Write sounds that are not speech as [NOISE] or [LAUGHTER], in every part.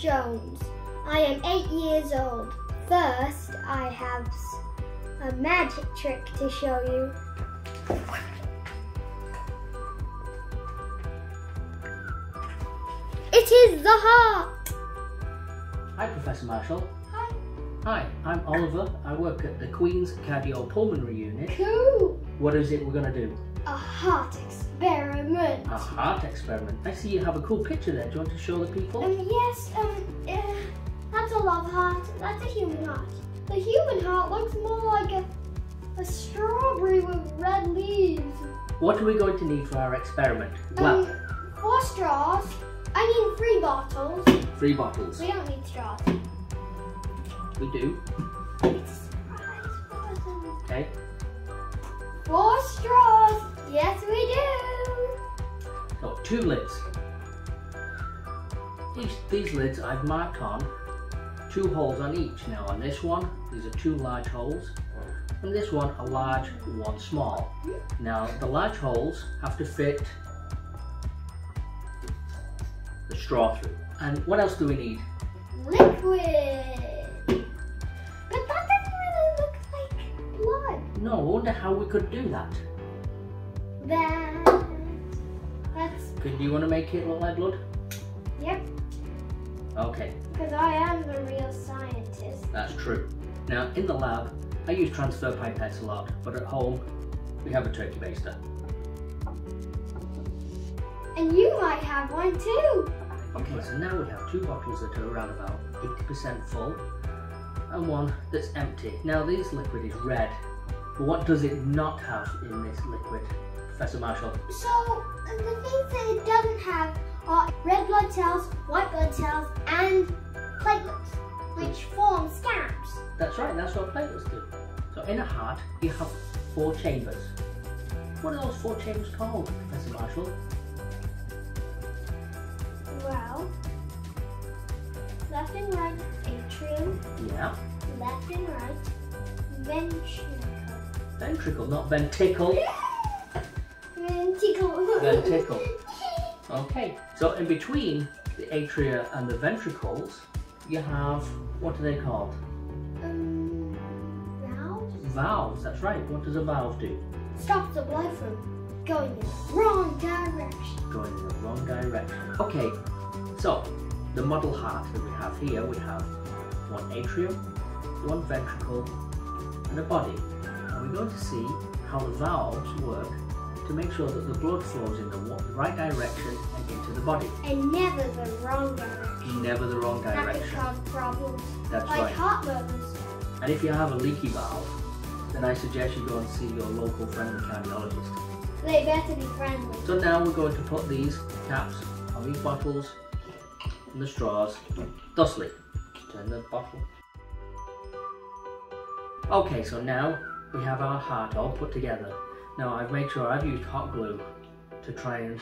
Jones. I am eight years old. First, I have a magic trick to show you. It is the heart. Hi, Professor Marshall. Hi. Hi, I'm Oliver. I work at the Queen's Cardiopulmonary Unit. Cool. What is it we're going to do? A heart experiment. A heart experiment. I see you have a cool picture there. Do you want to show the people? Um, yes, um, uh, that's a love heart. That's a human heart. The human heart looks more like a, a strawberry with red leaves. What are we going to need for our experiment? Um, Well, four straws. I mean three bottles. three bottles. We don't need straws. We do. Okay. Four straws. Yes, we do. So, two lids. These, these lids I've marked on two holes on each. Now on this one, these are two large holes. And this one, a large, one small. Now the large holes have to fit the straw through. And what else do we need? Liquid. No, I wonder how we could do that. That. That's. Could you want to make it look like blood? Yep. Okay, Because I am the real scientist. that's true. Now in the lab, I use transfer pipettes a lot, but at home, we have a turkey baster. And you might have one too. Okay, so now we have two bottles that are around about 80% full and one that's empty. Now this liquid is red, but what does it not have in this liquid, Professor Marshall? So, the things that it doesn't have are red blood cells, white blood cells, and platelets, which form scabs. That's right, that's what platelets do. So in a heart, you have four chambers. What are those four chambers called, Professor Marshall? Well, left and right atrium, Yeah, left and right ventricle. Ventricle, not venticle. Ventricle. Ventricle. [LAUGHS] Okay, so in between the atria and the ventricles, you have, what are they called? um, valves? Valves, that's right. What does a valve do? Stops the blood from going in the wrong direction. Going in the wrong direction. Okay, so the model heart that we have here, we have one atrium, one ventricle, and a body. We're going to see how the valves work to make sure that the blood flows in the right direction and into the body. And never the wrong direction. Never the wrong direction. That can cause problems That's like right. heart murmurs. And if you have a leaky valve, then I suggest you go and see your local friendly cardiologist. They better be friendly. So now we're going to put these caps on these bottles and the straws thusly. Turn the bottle. Okay, so now we have our heart all put together. Now I've made sure I've used hot glue to try and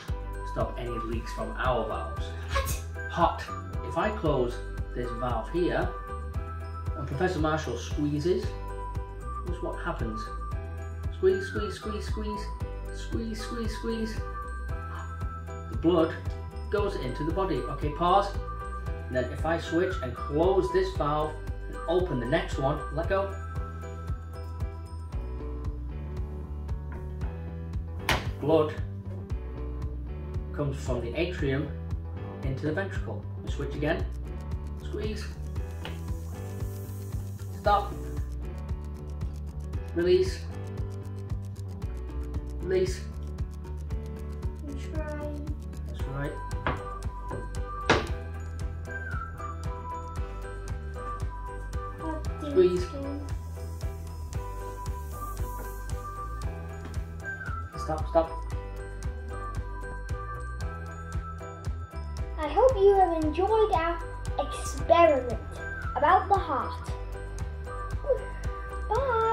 stop any leaks from our valves. What? Hot. If I close this valve here and Professor Marshall squeezes, what's what happens? Squeeze, squeeze, squeeze, squeeze, squeeze, squeeze, squeeze. The blood goes into the body. Okay, pause. And then if I switch and close this valve and open the next one, let go. Blood comes from the atrium into the ventricle. Switch again. Squeeze. Stop. Release. Release. I'm trying. That's right. Squeeze. stop, stop. I hope you have enjoyed our experiment about the heart. Bye.